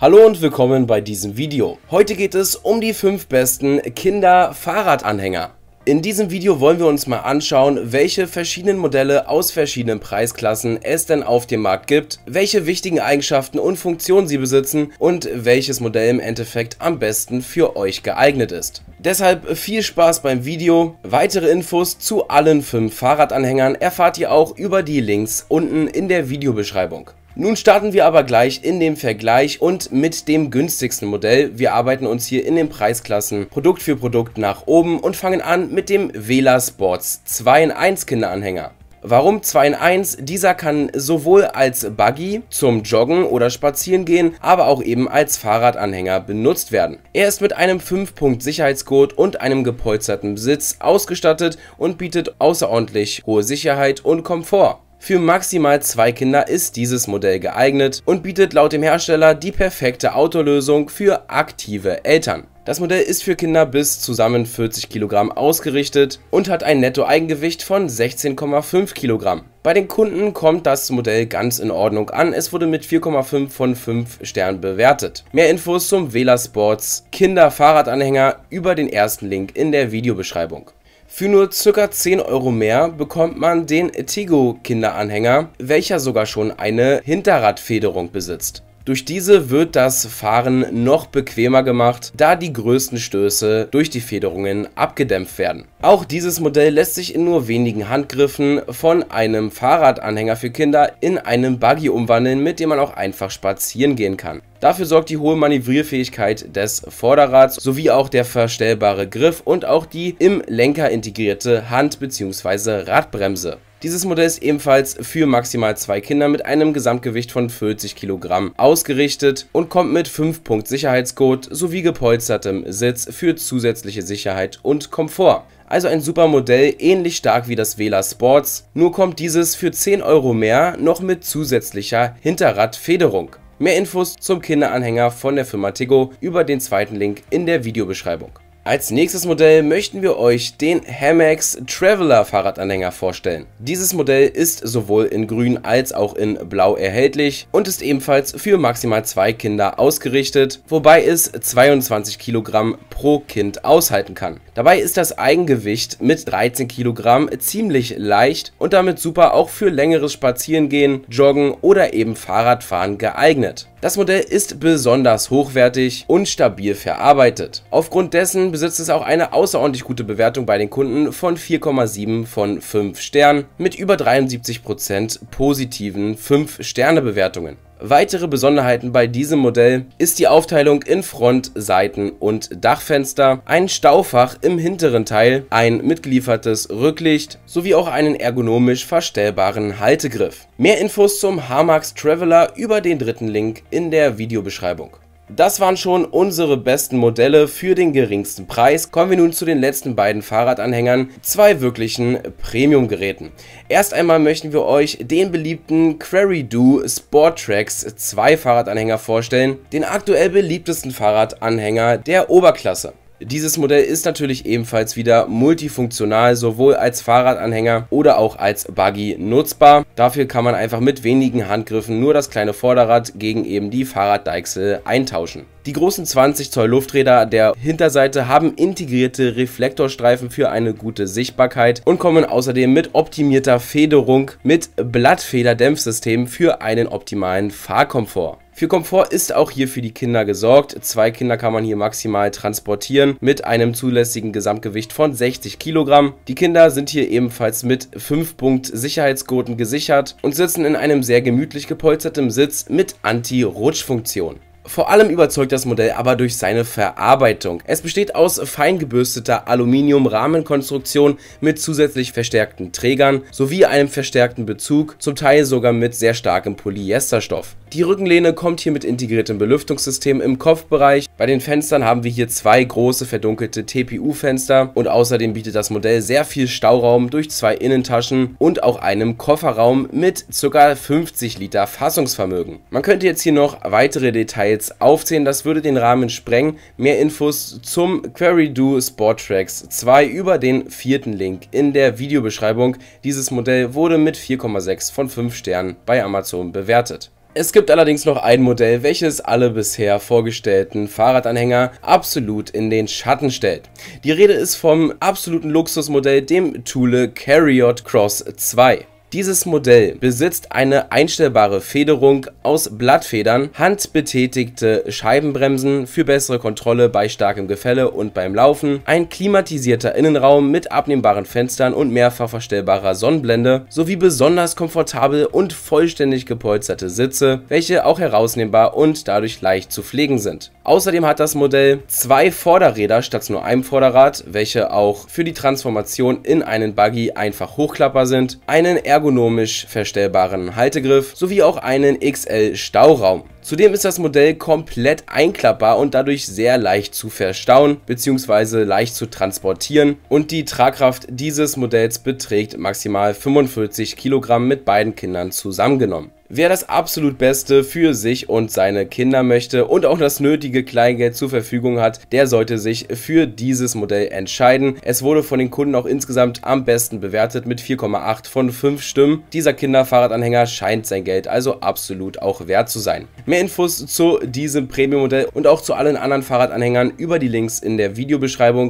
Hallo und willkommen bei diesem Video. Heute geht es um die 5 besten Kinder-Fahrradanhänger. In diesem Video wollen wir uns mal anschauen, welche verschiedenen Modelle aus verschiedenen Preisklassen es denn auf dem Markt gibt, welche wichtigen Eigenschaften und Funktionen sie besitzen und welches Modell im Endeffekt am besten für euch geeignet ist. Deshalb viel Spaß beim Video. Weitere Infos zu allen 5 Fahrradanhängern erfahrt ihr auch über die Links unten in der Videobeschreibung. Nun starten wir aber gleich in dem Vergleich und mit dem günstigsten Modell. Wir arbeiten uns hier in den Preisklassen Produkt für Produkt nach oben und fangen an mit dem Vela Sports 2 in 1 Kinderanhänger. Warum 2 in 1? Dieser kann sowohl als Buggy zum Joggen oder Spazieren gehen, aber auch eben als Fahrradanhänger benutzt werden. Er ist mit einem 5-Punkt Sicherheitsgurt und einem gepolsterten Sitz ausgestattet und bietet außerordentlich hohe Sicherheit und Komfort. Für maximal zwei Kinder ist dieses Modell geeignet und bietet laut dem Hersteller die perfekte Autolösung für aktive Eltern. Das Modell ist für Kinder bis zusammen 40 Kilogramm ausgerichtet und hat ein Netto-Eigengewicht von 16,5 Kilogramm. Bei den Kunden kommt das Modell ganz in Ordnung an, es wurde mit 4,5 von 5 Sternen bewertet. Mehr Infos zum Vela Sports Kinder-Fahrradanhänger über den ersten Link in der Videobeschreibung. Für nur ca. 10 Euro mehr bekommt man den Tigo Kinderanhänger, welcher sogar schon eine Hinterradfederung besitzt. Durch diese wird das Fahren noch bequemer gemacht, da die größten Stöße durch die Federungen abgedämpft werden. Auch dieses Modell lässt sich in nur wenigen Handgriffen von einem Fahrradanhänger für Kinder in einen Buggy umwandeln, mit dem man auch einfach spazieren gehen kann. Dafür sorgt die hohe Manövrierfähigkeit des Vorderrads sowie auch der verstellbare Griff und auch die im Lenker integrierte Hand- bzw. Radbremse. Dieses Modell ist ebenfalls für maximal zwei Kinder mit einem Gesamtgewicht von 40 Kilogramm ausgerichtet und kommt mit 5-Punkt Sicherheitsgurt sowie gepolstertem Sitz für zusätzliche Sicherheit und Komfort. Also ein super Modell, ähnlich stark wie das Vela Sports, nur kommt dieses für 10 Euro mehr noch mit zusätzlicher Hinterradfederung. Mehr Infos zum Kinderanhänger von der Firma Tigo über den zweiten Link in der Videobeschreibung. Als nächstes Modell möchten wir euch den Hamex Traveler Fahrradanhänger vorstellen. Dieses Modell ist sowohl in grün als auch in blau erhältlich und ist ebenfalls für maximal zwei Kinder ausgerichtet, wobei es 22 Kilogramm pro Kind aushalten kann. Dabei ist das Eigengewicht mit 13 Kilogramm ziemlich leicht und damit super auch für längeres Spazierengehen, Joggen oder eben Fahrradfahren geeignet. Das Modell ist besonders hochwertig und stabil verarbeitet. Aufgrund dessen besitzt es auch eine außerordentlich gute Bewertung bei den Kunden von 4,7 von 5 Sternen mit über 73% positiven 5-Sterne-Bewertungen. Weitere Besonderheiten bei diesem Modell ist die Aufteilung in Front, Seiten und Dachfenster, ein Staufach im hinteren Teil, ein mitgeliefertes Rücklicht sowie auch einen ergonomisch verstellbaren Haltegriff. Mehr Infos zum Harmax Traveler über den dritten Link in der Videobeschreibung. Das waren schon unsere besten Modelle für den geringsten Preis. Kommen wir nun zu den letzten beiden Fahrradanhängern, zwei wirklichen Premium-Geräten. Erst einmal möchten wir euch den beliebten Quarry Do Sport Tracks 2 Fahrradanhänger vorstellen, den aktuell beliebtesten Fahrradanhänger der Oberklasse. Dieses Modell ist natürlich ebenfalls wieder multifunktional, sowohl als Fahrradanhänger oder auch als Buggy nutzbar. Dafür kann man einfach mit wenigen Handgriffen nur das kleine Vorderrad gegen eben die Fahrraddeichsel eintauschen. Die großen 20 Zoll Lufträder der Hinterseite haben integrierte Reflektorstreifen für eine gute Sichtbarkeit und kommen außerdem mit optimierter Federung mit Blattfederdämpfsystem für einen optimalen Fahrkomfort. Für Komfort ist auch hier für die Kinder gesorgt. Zwei Kinder kann man hier maximal transportieren mit einem zulässigen Gesamtgewicht von 60 Kilogramm. Die Kinder sind hier ebenfalls mit 5 Punkt Sicherheitsgurten gesichert und sitzen in einem sehr gemütlich gepolstertem Sitz mit Anti-Rutsch-Funktion. Vor allem überzeugt das Modell aber durch seine Verarbeitung. Es besteht aus fein gebürsteter Aluminium-Rahmenkonstruktion mit zusätzlich verstärkten Trägern sowie einem verstärkten Bezug, zum Teil sogar mit sehr starkem Polyesterstoff. Die Rückenlehne kommt hier mit integriertem Belüftungssystem im Kopfbereich. Bei den Fenstern haben wir hier zwei große verdunkelte TPU-Fenster und außerdem bietet das Modell sehr viel Stauraum durch zwei Innentaschen und auch einem Kofferraum mit ca. 50 Liter Fassungsvermögen. Man könnte jetzt hier noch weitere Details aufzählen, das würde den Rahmen sprengen. Mehr Infos zum Query Do Sport Tracks 2 über den vierten Link in der Videobeschreibung. Dieses Modell wurde mit 4,6 von 5 Sternen bei Amazon bewertet. Es gibt allerdings noch ein Modell, welches alle bisher vorgestellten Fahrradanhänger absolut in den Schatten stellt. Die Rede ist vom absoluten Luxusmodell, dem Thule Carriot Cross 2. Dieses Modell besitzt eine einstellbare Federung aus Blattfedern, handbetätigte Scheibenbremsen für bessere Kontrolle bei starkem Gefälle und beim Laufen, ein klimatisierter Innenraum mit abnehmbaren Fenstern und mehrfach verstellbarer Sonnenblende sowie besonders komfortabel und vollständig gepolsterte Sitze, welche auch herausnehmbar und dadurch leicht zu pflegen sind. Außerdem hat das Modell zwei Vorderräder statt nur einem Vorderrad, welche auch für die Transformation in einen Buggy einfach hochklappbar sind, einen ergonomisch verstellbaren Haltegriff sowie auch einen XL Stauraum. Zudem ist das Modell komplett einklappbar und dadurch sehr leicht zu verstauen bzw. leicht zu transportieren und die Tragkraft dieses Modells beträgt maximal 45 Kilogramm mit beiden Kindern zusammengenommen. Wer das absolut Beste für sich und seine Kinder möchte und auch das nötige Kleingeld zur Verfügung hat, der sollte sich für dieses Modell entscheiden. Es wurde von den Kunden auch insgesamt am besten bewertet mit 4,8 von 5 Stimmen. Dieser Kinderfahrradanhänger scheint sein Geld also absolut auch wert zu sein. Mehr Infos zu diesem Premium-Modell und auch zu allen anderen Fahrradanhängern über die Links in der Videobeschreibung.